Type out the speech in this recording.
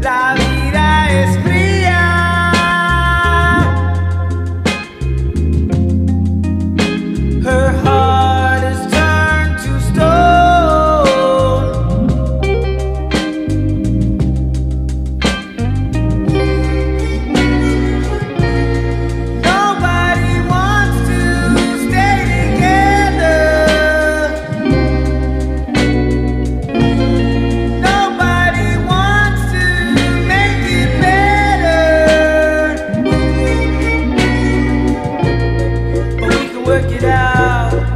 La work it out.